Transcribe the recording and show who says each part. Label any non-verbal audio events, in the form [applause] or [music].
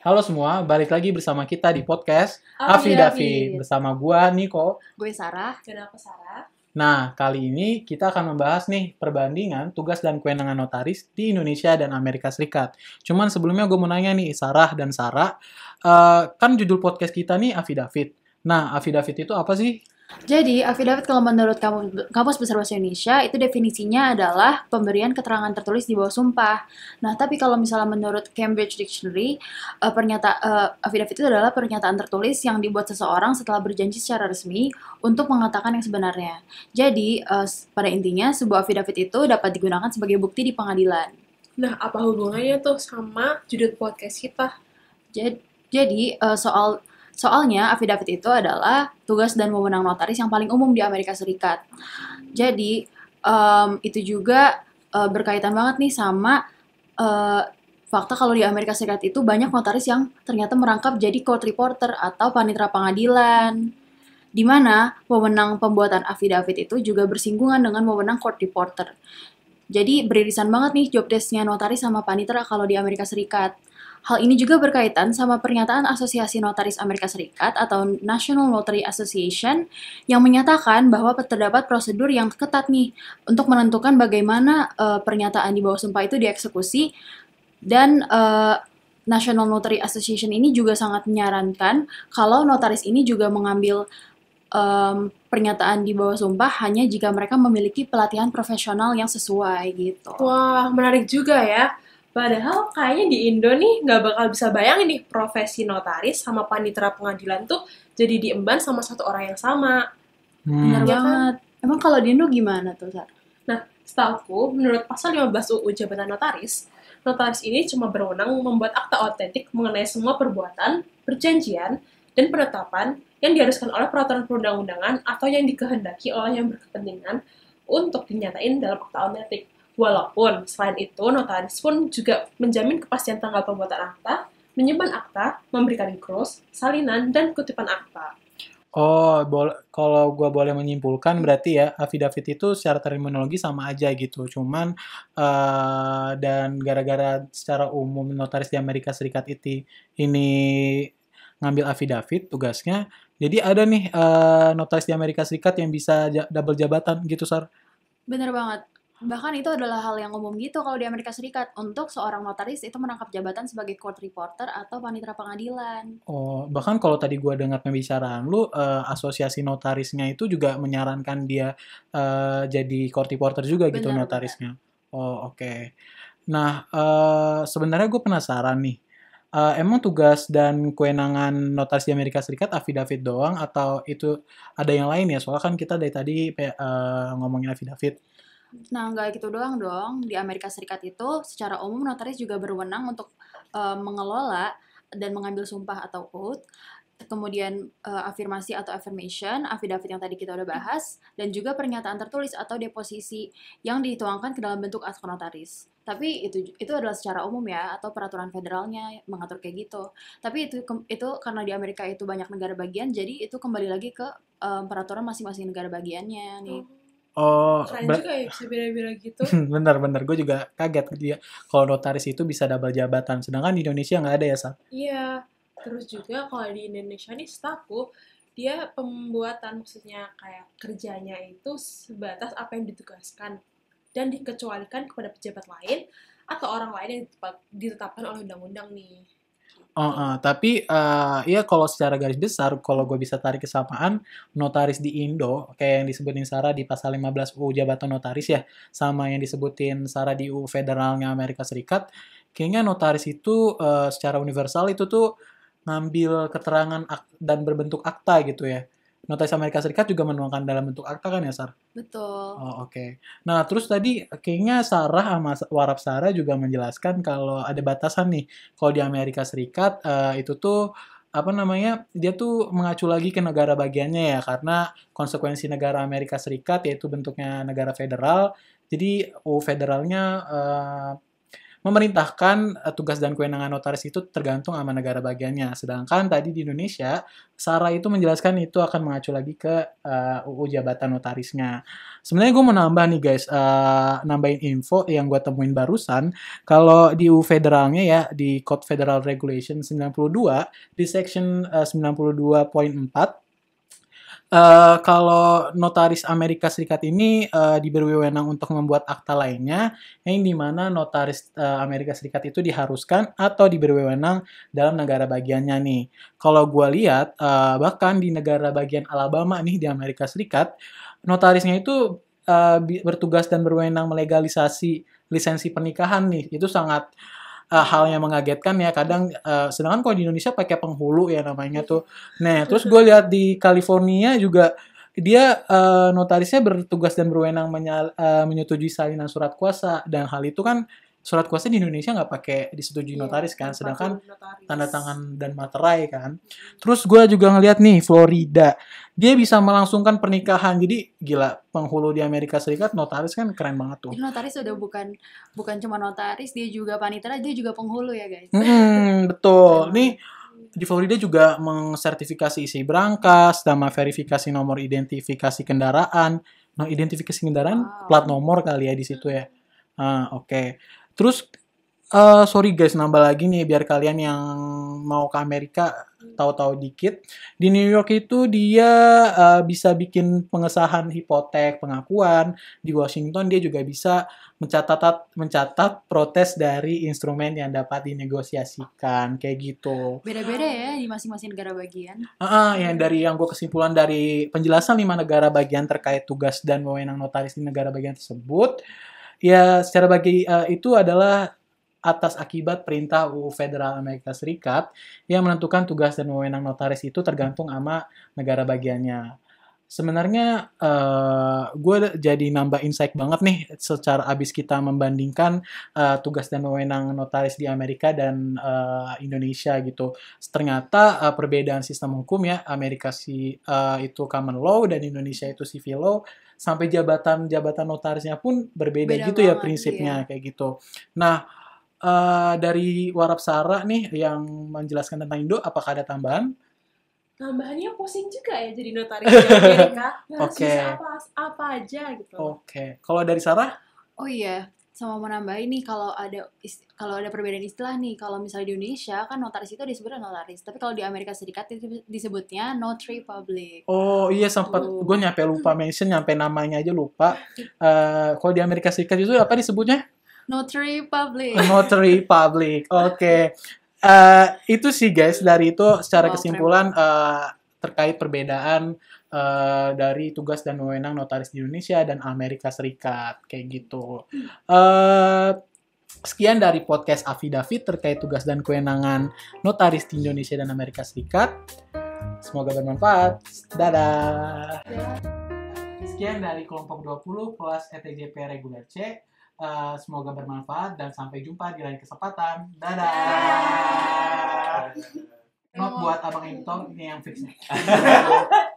Speaker 1: Halo semua, balik lagi bersama kita di podcast
Speaker 2: Afi
Speaker 1: Afi David
Speaker 2: David.
Speaker 1: bersama gua Niko.
Speaker 2: Gue Sarah.
Speaker 3: Dan aku Sarah.
Speaker 1: Nah, kali ini kita akan membahas nih perbandingan tugas dan kewenangan notaris di Indonesia dan Amerika Serikat. Cuman sebelumnya gue mau nanya nih, Sarah dan Sarah, eh, kan judul podcast kita nih Afi David. Nah, Afi David itu apa sih?
Speaker 2: Jadi, affidavit kalau menurut kamu, Kamus Besar Bahasa Indonesia, itu definisinya adalah pemberian keterangan tertulis di bawah sumpah. Nah, tapi kalau misalnya menurut Cambridge Dictionary, eh, pernyata, eh, affidavit itu adalah pernyataan tertulis yang dibuat seseorang setelah berjanji secara resmi untuk mengatakan yang sebenarnya. Jadi, s- pada intinya, sebuah affidavit itu dapat digunakan sebagai bukti di pengadilan.
Speaker 3: Nah, apa hubungannya tuh sama judul podcast kita?
Speaker 2: Jadi, jadi soal soalnya affidavit itu adalah tugas dan wewenang notaris yang paling umum di Amerika Serikat. Jadi em, itu juga eh, berkaitan banget nih sama eh, fakta kalau di Amerika Serikat itu banyak notaris yang ternyata merangkap jadi court reporter atau panitera pengadilan. Di mana wewenang pembuatan affidavit itu juga bersinggungan dengan wewenang court reporter. Jadi beririsan banget nih job desk-nya notaris sama panitera kalau di Amerika Serikat. Hal ini juga berkaitan sama pernyataan Asosiasi Notaris Amerika Serikat atau National Notary Association yang menyatakan bahwa terdapat prosedur yang ketat nih untuk menentukan bagaimana eh, pernyataan di bawah sumpah itu dieksekusi dan eh, National Notary Association ini juga sangat menyarankan kalau notaris ini juga mengambil em, pernyataan di bawah sumpah hanya jika mereka memiliki pelatihan profesional yang sesuai gitu.
Speaker 3: Wah, menarik juga ya. Padahal kayaknya di Indo nih nggak bakal bisa bayangin nih profesi notaris sama panitera pengadilan tuh jadi diemban sama satu orang yang sama.
Speaker 2: Benar
Speaker 1: Hmm,
Speaker 3: Iya kan?
Speaker 2: banget. Emang kalau di Indo gimana tuh, Sar?
Speaker 3: Setahuku, menurut pasal 15 UU Jabatan Notaris, notaris ini cuma berwenang membuat akta otentik mengenai semua perbuatan, perjanjian, dan penetapan yang diharuskan oleh peraturan perundang-undangan atau yang dikehendaki oleh yang berkepentingan untuk dinyatain dalam akta otentik. Walaupun selain itu, notaris pun juga menjamin kepastian tanggal pembuatan akta, menyimpan akta, memberikan cross, salinan, dan kutipan akta.
Speaker 1: Oh, kalau gua boleh menyimpulkan berarti ya affidavit itu secara terminologi sama aja gitu. Cuman eh, dan gara-gara secara umum notaris di Amerika Serikat itu ini ngambil affidavit tugasnya, jadi ada nih eh, notaris di Amerika Serikat yang bisa ja- double jabatan gitu, Sar.
Speaker 2: Bener banget. Bahkan itu adalah hal yang umum gitu kalau di Amerika Serikat. Untuk seorang notaris itu menangkap jabatan sebagai court reporter atau panitera pengadilan.
Speaker 1: Oh, bahkan kalau tadi gua dengar pembicaraan lu, eh, asosiasi notarisnya itu juga menyarankan dia eh, jadi court reporter juga gitu
Speaker 2: Benar,
Speaker 1: notarisnya. Oh, oke. Nah, eh, sebenarnya gue penasaran nih. Eh, emang tugas dan kewenangan notaris di Amerika Serikat affidavit doang atau itu ada yang lain ya? Soalnya kan kita dari tadi eh, ngomongin affidavit.
Speaker 2: Nah, nggak gitu doang dong. Di Amerika Serikat itu secara umum notaris juga berwenang untuk eh, mengelola dan mengambil sumpah atau oath, kemudian eh, afirmasi atau affirmation, affidavit yang tadi kita udah bahas, dan juga pernyataan tertulis atau deposisi yang dituangkan ke dalam bentuk akta notaris. Tapi itu itu adalah secara umum ya atau peraturan federalnya mengatur kayak gitu. Tapi itu itu karena di Amerika itu banyak negara bagian, jadi itu kembali lagi ke eh, peraturan masing-masing negara bagiannya nih.
Speaker 1: Oh,
Speaker 3: Keren juga ya bisa beda-beda gitu. [laughs]
Speaker 1: bener-bener gue juga kaget dia kalau notaris itu bisa double jabatan. Sedangkan di Indonesia nggak ada ya, Sa?
Speaker 3: Iya, terus juga kalau di Indonesia nih setahu dia pembuatan maksudnya kayak kerjanya itu sebatas apa yang ditugaskan dan dikecualikan kepada pejabat lain atau orang lain yang ditetap- ditetapkan oleh undang-undang nih.
Speaker 1: Oh, eh, tapi eh, ya kalau secara garis besar, kalau gue bisa tarik kesamaan, notaris di Indo, kayak yang disebutin Sarah di pasal 15 UU Jabatan Notaris ya, sama yang disebutin Sarah di UU Federalnya Amerika Serikat, kayaknya notaris itu eh, secara universal itu tuh ngambil keterangan dan berbentuk akta gitu ya. Notaris Amerika Serikat juga menuangkan dalam bentuk akta kan ya, Sar?
Speaker 2: Betul.
Speaker 1: Oh, oke. Nah, terus tadi kayaknya Sarah sama Warap Sarah juga menjelaskan kalau ada batasan nih. Kalau di Amerika Serikat eh, itu tuh apa namanya? Dia tuh mengacu lagi ke negara bagiannya ya karena konsekuensi negara Amerika Serikat yaitu bentuknya negara federal. Jadi UU federalnya eh, memerintahkan eh, tugas dan kewenangan notaris itu tergantung sama negara bagiannya. Sedangkan tadi di Indonesia, Sarah itu menjelaskan itu akan mengacu lagi ke eh, UU jabatan notarisnya. Sebenarnya gue mau nambah nih guys, eh, nambahin info yang gue temuin barusan. Kalau di UU federalnya ya, di Code Federal Regulation 92, di section eh, 92.4, Eh, kalau notaris Amerika Serikat ini eh, diberi wewenang untuk membuat akta lainnya, yang di mana notaris eh, Amerika Serikat itu diharuskan atau diberi wewenang dalam negara bagiannya nih. Kalau gue lihat, eh, bahkan di negara bagian Alabama nih di Amerika Serikat, notarisnya itu bi- bertugas dan berwenang melegalisasi lisensi pernikahan nih. Itu sangat eh, hal yang mengagetkan ya. Kadang, eh, sedangkan kalau di Indonesia pakai penghulu ya namanya tuh. Nah, terus gue lihat di California juga dia eh, notarisnya bertugas dan berwenang menyal- eh, menyetujui salinan surat kuasa dan hal itu kan surat kuasa di Indonesia nggak pakai disetujui
Speaker 3: Iya,
Speaker 1: notaris kan, sedangkan
Speaker 3: notaris.
Speaker 1: tanda tangan dan materai kan. Terus gue juga ngeliat nih Florida, dia bisa melangsungkan pernikahan. Jadi gila penghulu di Amerika Serikat notaris kan keren banget tuh.
Speaker 2: Jadi notaris udah bukan bukan cuma notaris, dia juga panitera, dia juga penghulu ya guys.
Speaker 1: Hmm, betul. Nih di Florida juga mengsertifikasi isi berangkas, sama verifikasi nomor identifikasi kendaraan. Nah, identifikasi kendaraan
Speaker 2: Wow.
Speaker 1: plat nomor kali ya di situ ya. Ah, oke. Terus eh, sorry guys, nambah lagi nih biar kalian yang mau ke Amerika tahu-tahu dikit. Di New York itu dia eh, bisa bikin pengesahan hipotek, pengakuan. Di Washington dia juga bisa mencatat mencatat protes dari instrumen yang dapat dinegosiasikan kayak gitu.
Speaker 2: Beda-beda ya di masing-masing negara bagian.
Speaker 1: Ah, yang dari yang gue kesimpulan dari penjelasan lima negara bagian terkait tugas dan wewenang notaris di negara bagian tersebut, ya secara bagi eh, itu adalah atas akibat perintah UU Federal Amerika Serikat yang menentukan tugas dan wewenang notaris itu tergantung sama negara bagiannya. Sebenarnya eh gue jadi nambah insight banget nih secara abis kita membandingkan eh, tugas dan wewenang notaris di Amerika dan eh, Indonesia gitu ternyata uh, perbedaan sistem hukum ya Amerika si uh, itu common law dan Indonesia itu civil law sampai jabatan-jabatan notarisnya pun berbeda
Speaker 2: Beda
Speaker 1: gitu ya prinsipnya kayak gitu. Nah, uh, dari Warap Sara nih yang menjelaskan tentang Indo apakah ada tambahan?
Speaker 3: Tambahannya pusing juga ya jadi notaris di Amerika. Harus [laughs]
Speaker 1: Oke.
Speaker 3: bisa apa, apa aja gitu.
Speaker 1: Oke. Kalau dari Sarah?
Speaker 2: Oh iya, sama mau nambahin nih kalau ada kalau ada perbedaan istilah nih, kalau misalnya di Indonesia kan notaris itu disebutnya notaris, tapi kalau di Amerika Serikat itu disebutnya notary public.
Speaker 1: Oh iya sempat gue nyampe lupa mention nyampe namanya aja lupa. Uh, [laughs] kalau di Amerika Serikat itu apa disebutnya?
Speaker 2: Notary public.
Speaker 1: Notary public. Oke. Eh, itu sih guys dari itu secara
Speaker 2: Wow,
Speaker 1: kesimpulan eh, terkait perbedaan eh, dari tugas dan wewenang notaris di Indonesia dan Amerika Serikat kayak gitu. Eh, sekian dari podcast Affidavit terkait tugas dan kewenangan notaris di Indonesia dan Amerika Serikat. Semoga bermanfaat. Dadah. Sekian dari kelompok 20 kelas ETJP reguler C. Eh, semoga bermanfaat dan sampai jumpa di lain kesempatan. Dadah. Not buat abang editor, ini yang fix nih. [laughs]